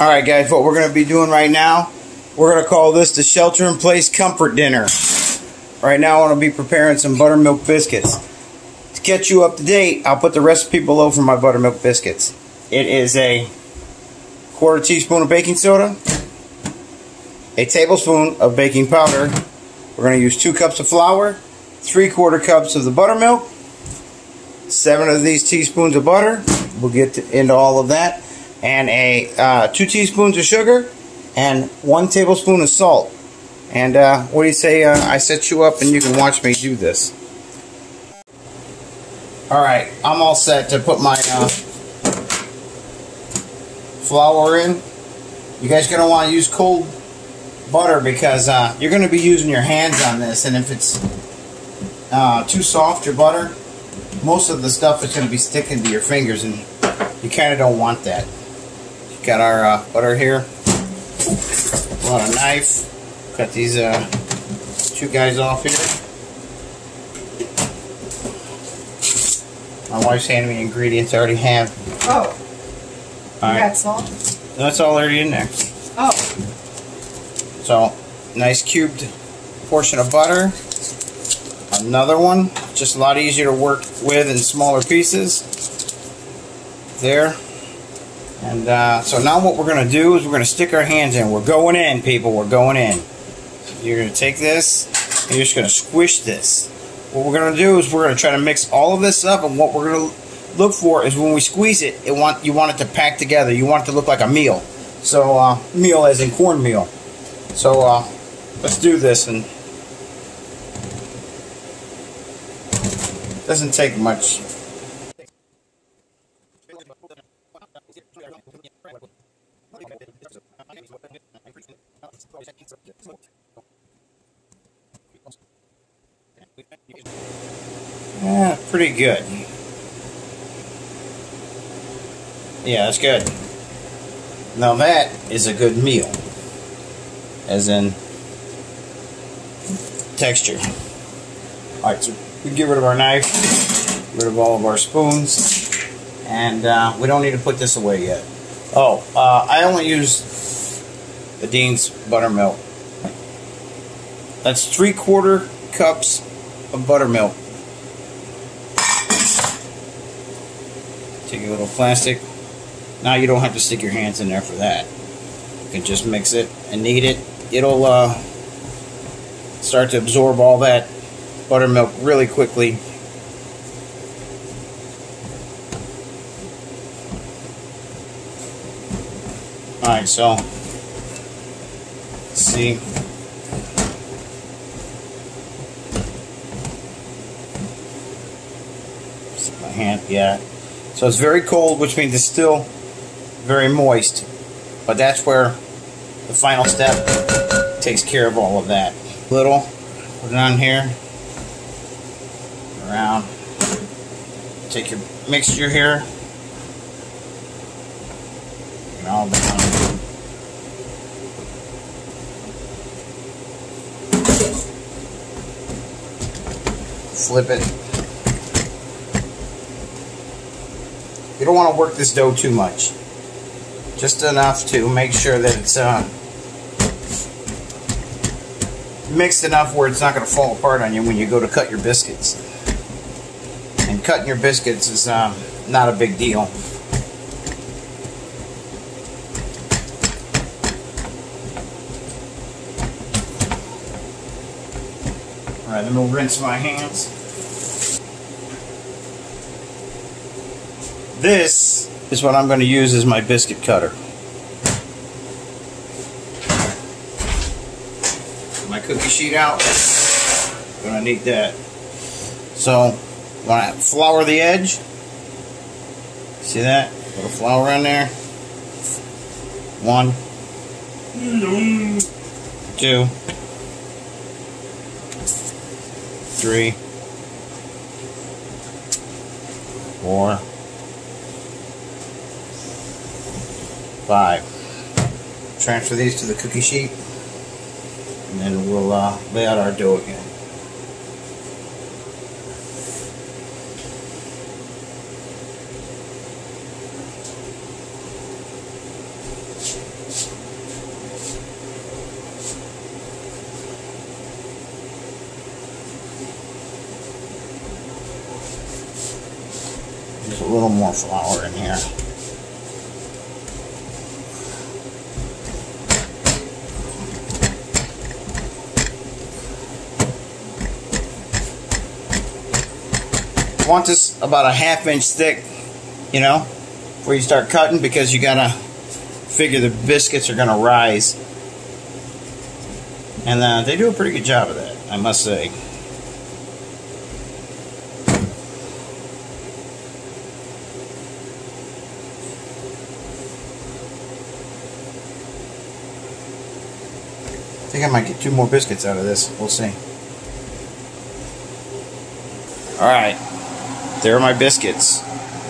Alright guys, what we're going to be doing right now, we're going to call this the Shelter in Place Comfort Dinner. Right now I want to be preparing some buttermilk biscuits. To get you up to date, I'll put the recipe below for my buttermilk biscuits. It is a quarter teaspoon of baking soda, a tablespoon of baking powder, we're going to use two cups of flour, three quarter cups of the buttermilk, seven of these teaspoons of butter, we'll get to, into all of that, and a uh, two teaspoons of sugar and one tablespoon of salt. And uh, what do you say? Uh, I set you up and you can watch me do this. Alright, I'm all set to put my uh, flour in. You guys going to want to use cold butter because uh, you're going to be using your hands on this. And if it's uh, too soft, your butter, most of the stuff is to be sticking to your fingers and you kind of don't want that. Got our uh, butter here. A lot of knife. Cut these uh, two guys off here. My wife's handing me ingredients I already have. Oh. All right. got salt? That's all already in there. Oh. So, nice cubed portion of butter. Another one, just a lot easier to work with in smaller pieces. There. And uh, so now what we're going to do is we're going to stick our hands in. We're going in, people. We're going in. You're going to take this and you're just going to squish this. What we're going to do is we're going to try to mix all of this up and what we're going to look for is when we squeeze it, it want you want it to pack together. You want it to look like a meal. So uh, meal as in cornmeal. So uh, let's do this and doesn't take much. Yeah, pretty good. Yeah, that's good. Now that is a good meal. As in texture. Alright, so we get rid of our knife, rid of all of our spoons, and uh, we don't need to put this away yet. Oh, uh, I only use the Dean's buttermilk. That's three quarter cups of buttermilk. Take a little plastic. Now you don't have to stick your hands in there for that. You can just mix it and knead it. It'll uh, start to absorb all that buttermilk really quickly. Alright, so let's see. my hand, yeah. So it's very cold, which means it's still very moist. But that's where the final step takes care of all of that. Little, put it on here, around. Take your mixture here, and all down. Flip it. You don't want to work this dough too much. Just enough to make sure that it's uh, mixed enough where it's not going to fall apart on you when you go to cut your biscuits. And cutting your biscuits is um, not a big deal. Alright, then we'll rinse my hands. This is what I'm going to use as my biscuit cutter. My cookie sheet out. Gonna need that. So, want to flour the edge. See that? A flour on there. One, two, three, four. five. Transfer these to the cookie sheet and then we'll uh, lay out our dough again. There's a little more flour in here. Want this about a half inch thick, you know, before you start cutting because you gotta figure the biscuits are gonna rise. And uh, they do a pretty good job of that, I must say. I think I might get two more biscuits out of this. We'll see. Alright. There are my biscuits.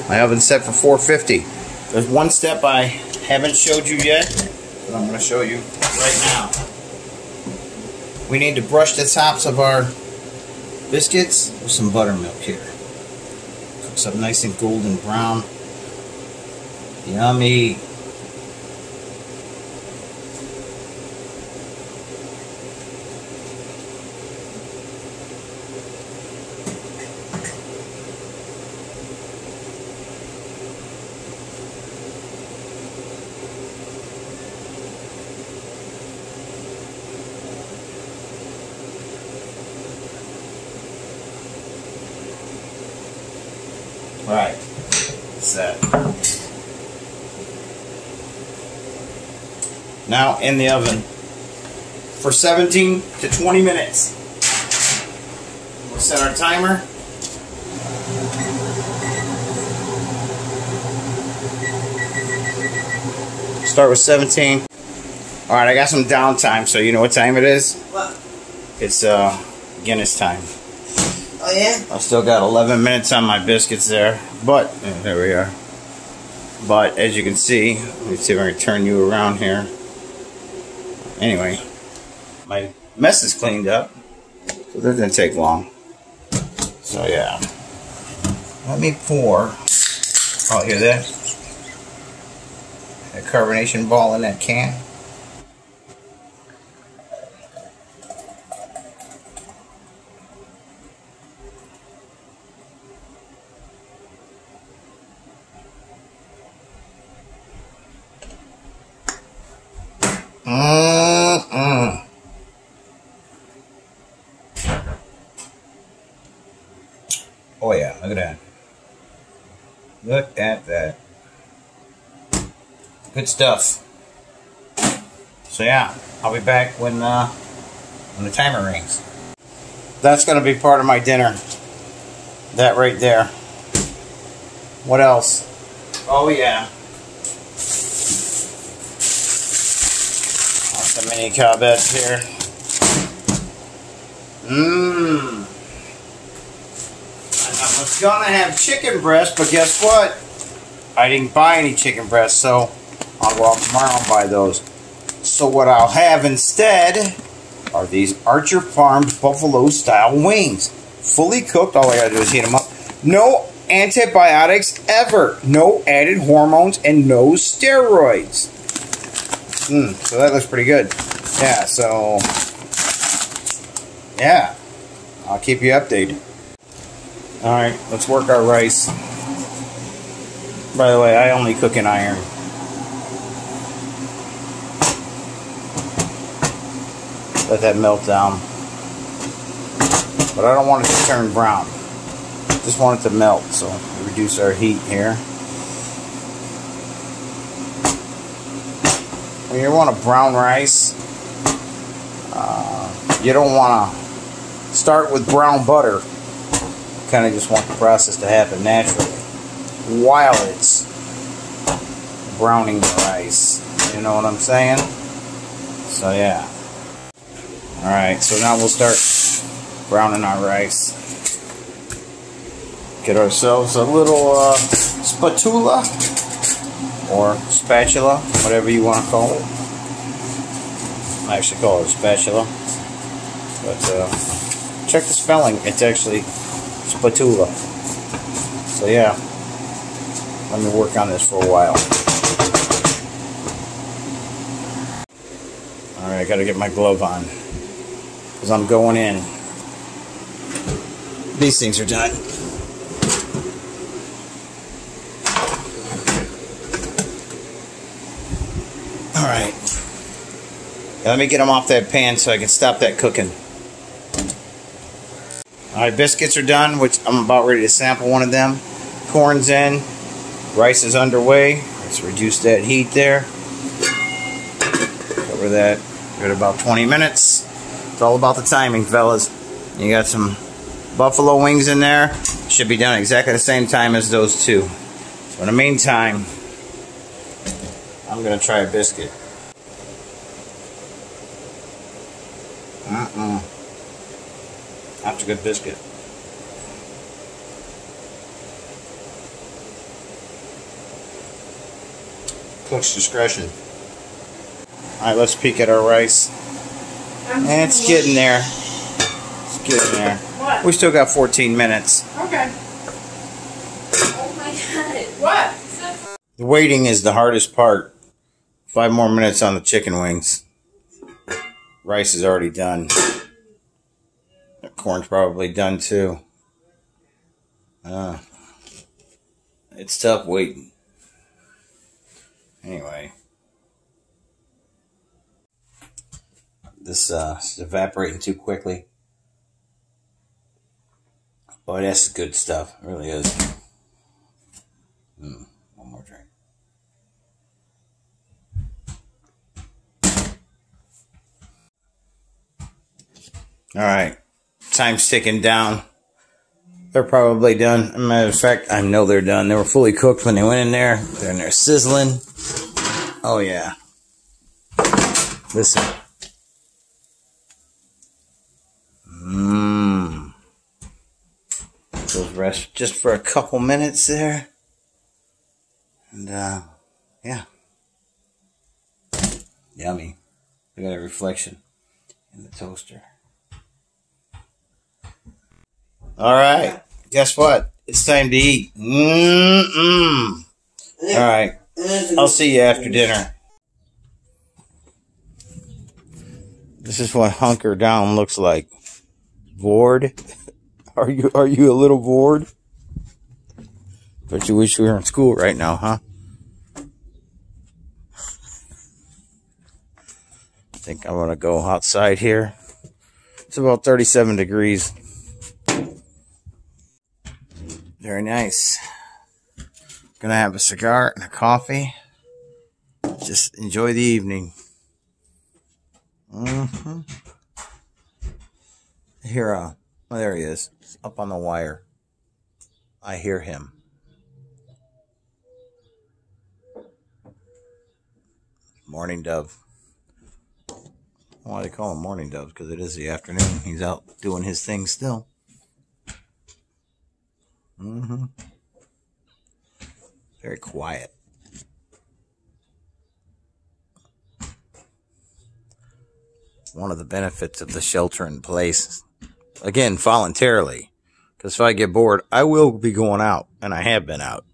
My oven's set for 450. There's one step I haven't showed you yet, but I'm going to show you right now. We need to brush the tops of our biscuits with some buttermilk here. Cooks up nice and golden brown. Yummy. Right. Set. Now in the oven for 17 to 20 minutes. We'll set our timer. Start with 17. Alright, I got some downtime, so you know what time it is? What? It's uh, Guinness time. Oh yeah? I still got 11 minutes on my biscuits there, but there we are. But as you can see, let me see if I can turn you around here. Anyway, my mess is cleaned up, so that didn't take long. So yeah, let me pour. Oh, hear that? That carbonation ball in that can. Oh yeah, look at that. Look at that. Good stuff. So yeah, I'll be back when uh, when the timer rings. That's gonna be part of my dinner. That right there. What else? Oh yeah. the mini cobbettes here. Mmm. Was gonna have chicken breast, but guess what? I didn't buy any chicken breast, so I'll go out tomorrow and buy those. So what I'll have instead are these Archer Farms Buffalo style wings. Fully cooked, all I gotta do is heat them up. No antibiotics ever. No added hormones and no steroids. Mm, so that looks pretty good. Yeah, so yeah, I'll keep you updated. All right, let's work our rice. By the way, I only cook in iron. Let that melt down. But I don't want it to turn brown. Just want it to melt, so reduce our heat here. when you want a brown rice, uh, you don't want to start with brown butter. Kind of just want the process to happen naturally while it's browning the rice. You know what I'm saying? So yeah. Alright, so now we'll start browning our rice. Get ourselves a little uh, spatula or spatula, whatever you want to call it. I actually call it a spatula. But uh, check the spelling, it's actually spatula. So yeah, let me work on this for a while. Alright, I gotta get my glove on. Because I'm going in. These things are done. Alright. Let me get them off that pan so I can stop that cooking. All right, biscuits are done, which I'm about ready to sample one of them. Corn's in. Rice is underway. Let's reduce that heat there. Cover that at about 20 minutes. It's all about the timing, fellas. You got some buffalo wings in there. Should be done exactly the same time as those two. So in the meantime, I'm going to try a biscuit. Uh-uh. That's a good biscuit. Cook's discretion. Alright, let's peek at our rice. And eh, it's getting there. It's getting there. What? We still got 14 minutes. Okay. Oh my god. What? The waiting is the hardest part. Five more minutes on the chicken wings. Rice is already done. The corn's probably done too. Uh, it's tough waiting. Anyway. This uh, is evaporating too quickly. Boy, that's good stuff. It really is. Mm, one more drink. All right, time's ticking down. They're probably done. A matter of fact, I know they're done. They were fully cooked when they went in there. They're in there sizzling. Oh yeah. Listen. Mmm. Those rest just for a couple minutes there. And uh yeah. Yummy. Look at that reflection in the toaster. All right. Guess what? It's time to eat. Mm-mm. All right. I'll see you after dinner. This is what hunker down looks like. Bored? Are you are you a little bored? But you wish you were in school right now, huh? I think I'm gonna go outside here. It's about 37 degrees. Very nice. Gonna have a cigar and a coffee. Just enjoy the evening. Mm-hmm. Here, uh, oh, there he is, up on the wire. I hear him. Morning dove. Why do they call him morning dove? Because it is the afternoon. He's out doing his thing still. Mm-hmm. Very quiet. One of the benefits of the shelter in place, again, voluntarily, because if I get bored, I will be going out, and I have been out.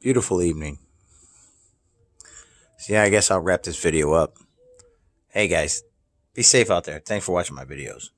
Beautiful evening. So yeah, I guess I'll wrap this video up. Hey guys, be safe out there. Thanks for watching my videos.